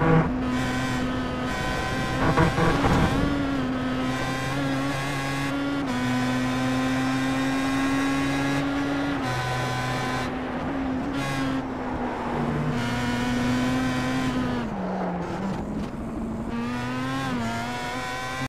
Mm-hmm.